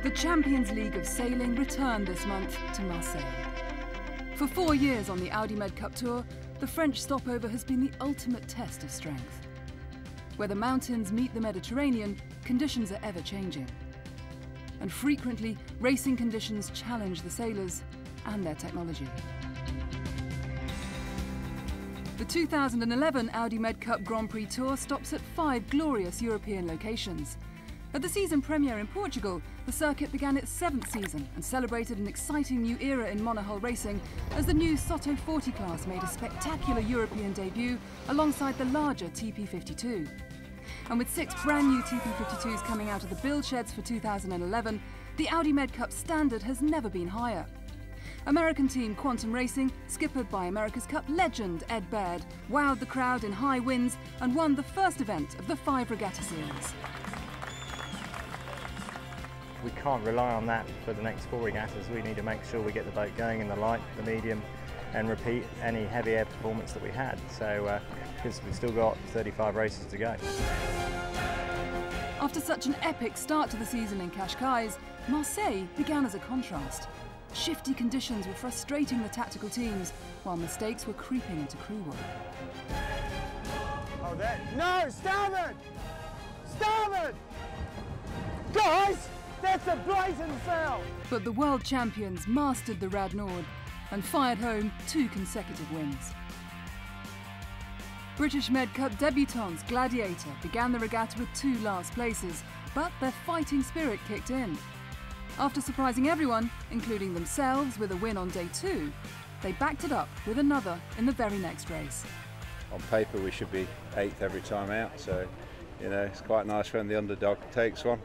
The Champions League of Sailing returned this month to Marseille. For four years on the Audi Med Cup Tour, the French stopover has been the ultimate test of strength. Where the mountains meet the Mediterranean, conditions are ever changing. And frequently, racing conditions challenge the sailors and their technology. The 2011 Audi Med Cup Grand Prix Tour stops at five glorious European locations. At the season premiere in Portugal, the circuit began its seventh season and celebrated an exciting new era in monohull racing as the new Soto 40 class made a spectacular European debut alongside the larger TP52. And with six brand new TP52s coming out of the build sheds for 2011, the Audi Med Cup standard has never been higher. American team Quantum Racing, skippered by America's Cup legend Ed Baird, wowed the crowd in high winds and won the first event of the five regatta series we can't rely on that for the next four regattas. We need to make sure we get the boat going in the light, the medium, and repeat any heavy air performance that we had. So, uh, because we've still got 35 races to go. After such an epic start to the season in Cascais, Marseille began as a contrast. Shifty conditions were frustrating the tactical teams, while mistakes were creeping into crew work. Oh, that. No! Starboard! Starboard! Guys! That's a blatant foul! But the world champions mastered the Rade Nord and fired home two consecutive wins. British Med Cup debutants Gladiator began the regatta with two last places, but their fighting spirit kicked in. After surprising everyone, including themselves, with a win on day two, they backed it up with another in the very next race. On paper, we should be eighth every time out, so you know it's quite nice when the underdog takes one.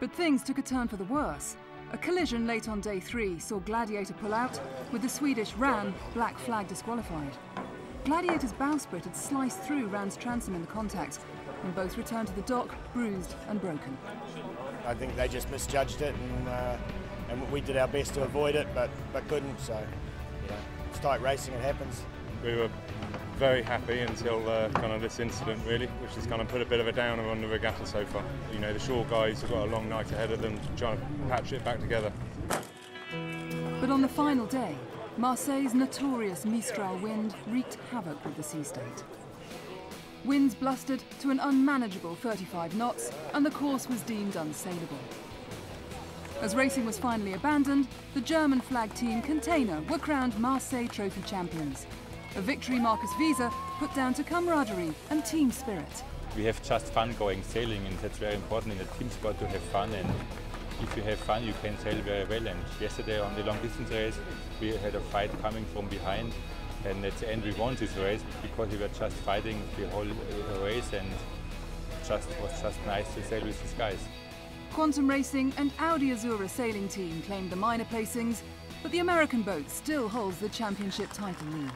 But things took a turn for the worse. A collision late on day three saw Gladiator pull out, with the Swedish Ran black flag disqualified. Gladiator's bowsprit had sliced through Ran's transom in the contact, and both returned to the dock bruised and broken. I think they just misjudged it, and, uh, and we did our best to avoid it, but, but couldn't. So, you know, it's tight racing, it happens. We were very happy until uh, kind of this incident really, which has kind of put a bit of a downer on the regatta so far. You know, the shore guys have got a long night ahead of them trying to patch it back together. But on the final day, Marseille's notorious Mistral wind wreaked havoc with the sea state. Winds blustered to an unmanageable 35 knots and the course was deemed unsailable. As racing was finally abandoned, the German flag team Container were crowned Marseille Trophy champions a victory Marcus Wieser put down to camaraderie and team spirit. We have just fun going sailing and that's very important in a team sport to have fun and if you have fun you can sail very well and yesterday on the long distance race we had a fight coming from behind and at the end we won this race because we were just fighting the whole uh, race and just was just nice to sail with these guys. Quantum Racing and Audi Azzurra sailing team claimed the minor placings, but the American boat still holds the championship title lead.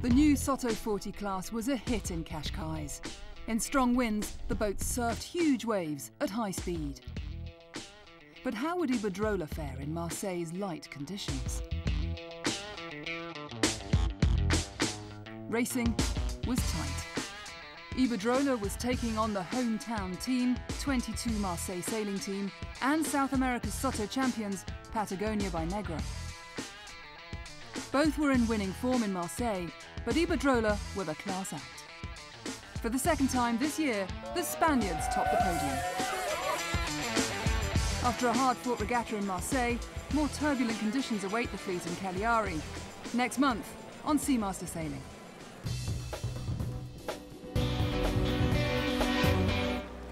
The new Soto 40 class was a hit in Cascais. In strong winds, the boat surfed huge waves at high speed. But how would Iberdrola fare in Marseille's light conditions? Racing was tight. Iberdrola was taking on the hometown team, 22 Marseille sailing team, and South America's Soto champions, Patagonia by Negra. Both were in winning form in Marseille, but Iberdrola were the class act. For the second time this year, the Spaniards topped the podium. After a hard-fought regatta in Marseille, more turbulent conditions await the fleet in Cagliari. Next month, on Seamaster Sailing.